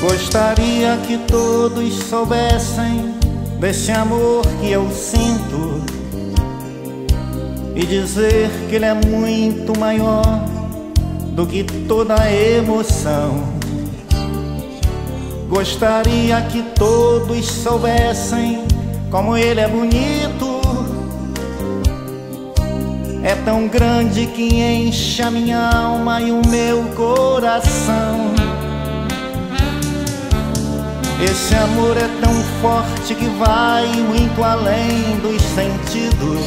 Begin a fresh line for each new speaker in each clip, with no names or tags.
Gostaria que todos soubessem desse amor que eu sinto e dizer que ele é muito maior do que toda emoção. Gostaria que todos soubessem como ele é bonito. É tão grande que enche a minha alma e o meu coração. Esse amor é tão forte que vai muito além dos sentidos.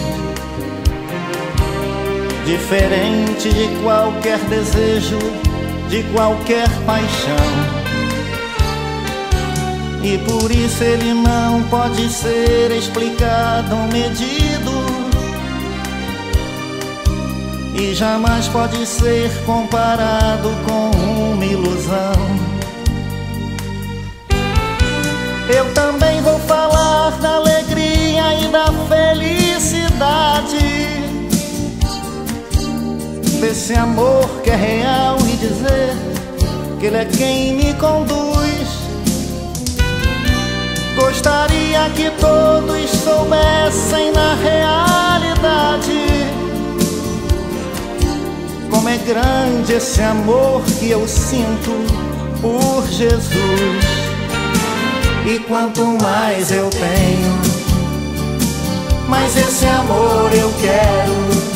Diferente de qualquer desejo, de qualquer paixão. E por isso ele não pode ser explicado ou medido. E jamais pode ser comparado com uma ilusão. Eu também vou falar da alegria e da felicidade Desse amor que é real e dizer que Ele é quem me conduz. Gostaria que todos soubessem na realidade. Como é grande esse amor que eu sinto por Jesus e quanto mais eu tenho, mais esse amor eu quero.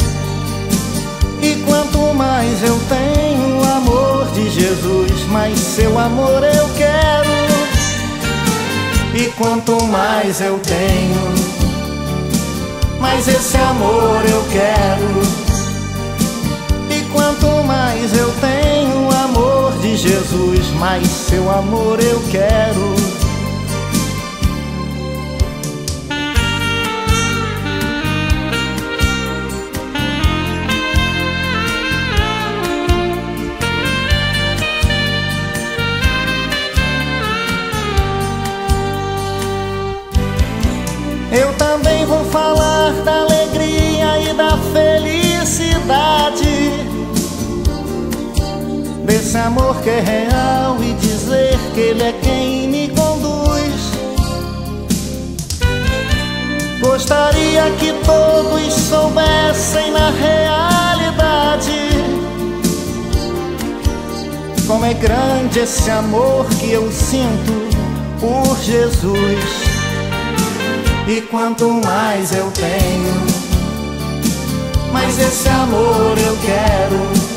E quanto mais eu tenho o amor de Jesus, mais seu amor eu quero. E quanto mais eu tenho, mais esse amor eu quero. E quanto mais eu tenho o amor de Jesus, mais seu amor eu quero. Da alegria e da felicidade. Desse amor que é real e dizer que ele é quem me conduz. Gostaria que todos soubessem na realidade Como é grande esse amor que eu sinto por Jesus e quanto mais eu tenho, mais esse amor eu quero.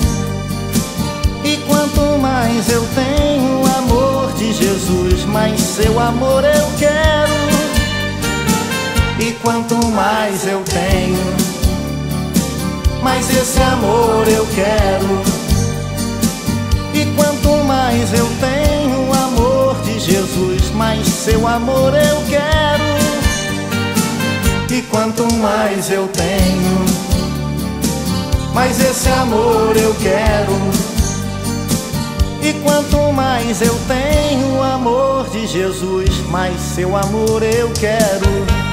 E quanto mais eu tenho amor de Jesus, mais seu amor eu quero. E quanto mais eu tenho, mais esse amor eu E quanto mais eu tenho, mais esse amor eu quero. E quanto mais eu tenho o amor de Jesus, mais seu amor eu quero.